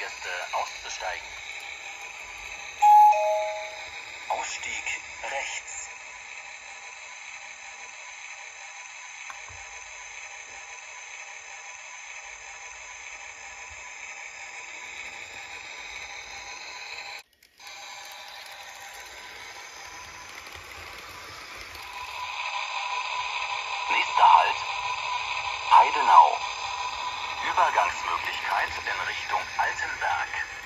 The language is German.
Aussteigen. Ausstieg rechts. Nächster Halt. Heidenau. Übergangsmöglichkeit in Richtung Altenberg.